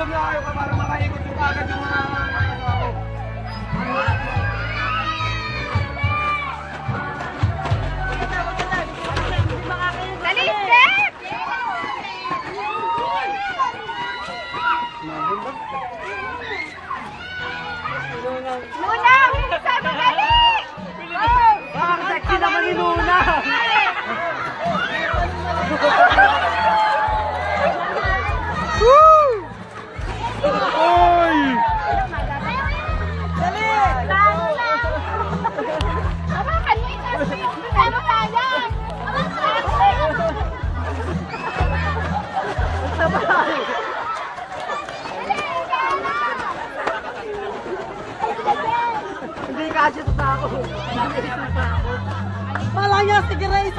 sumayo ka para makaikot yung agad yung mga nakasako. Luna! Luna! Saan ang galing? Oh! Bakit sakit naman ni Luna? Hindi kasi tatakot. Hindi tatakot. Malaya si Grace